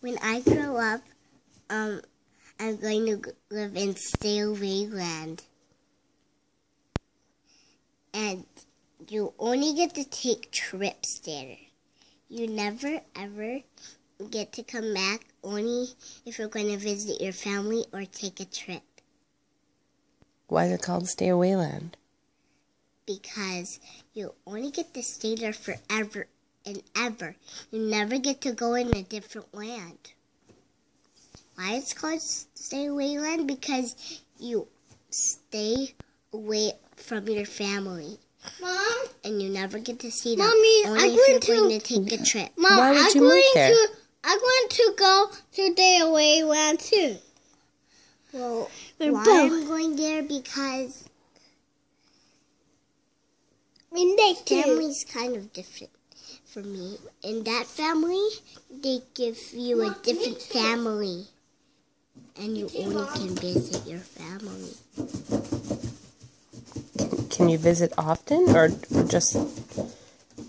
when I grow up, um, I'm going to live in Stay Away Land. And you only get to take trips there. You never ever get to come back only if you're going to visit your family or take a trip Why is it called Stay Away Land? because you only get to stay there forever and ever. You never get to go in a different land. Why it's called Stay Away Land? Because you stay away from your family Mom, and you never get to see them. Mommy, only I'm if you're going going to- to take a trip. Mom, Why would I'm you move going there? to I'm going to go to Day Away Land too. Well, We're why both. I'm going there because We next to family's kind of different for me. In that family, they give you a different family. And you only can visit your family. Can you visit often, or or just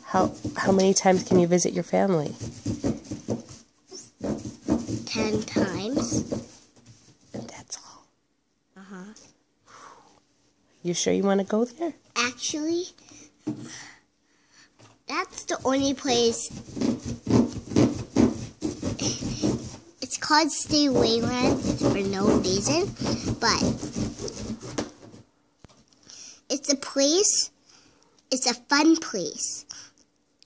how how many times can you visit your family? Ten times. And that's all. Uh huh. You sure you want to go there? Actually, that's the only place. It's called Stay Away Land. For no reason, but it's a place. It's a fun place,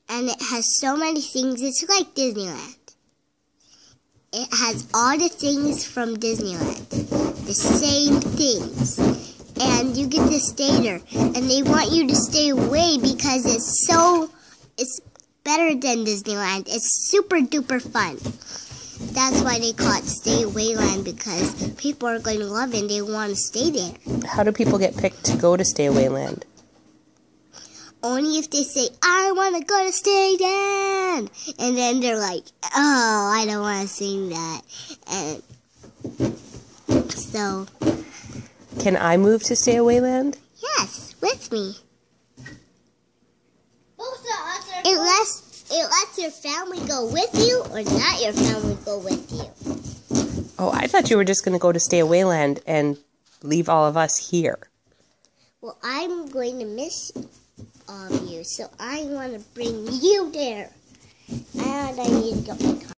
and it has so many things. It's like Disneyland. It has all the things from Disneyland, the same things and you get to stay there. And they want you to stay away because it's so, it's better than Disneyland. It's super duper fun. That's why they call it Stay Away Land because people are going to love it and they want to stay there. How do people get picked to go to Stay Away Land? Only if they say, I want to go to Stay Land. And then they're like, oh, I don't want to sing that. And so, Can I move to Stay Away Land? yes, with me. Both of us are It lets it lets your family go with you or not your family go with you. Oh, I thought you were just going to go to Stay Away Land and leave all of us here. Well, I'm going to miss all of you, so I want to bring you there. And I need to get my car.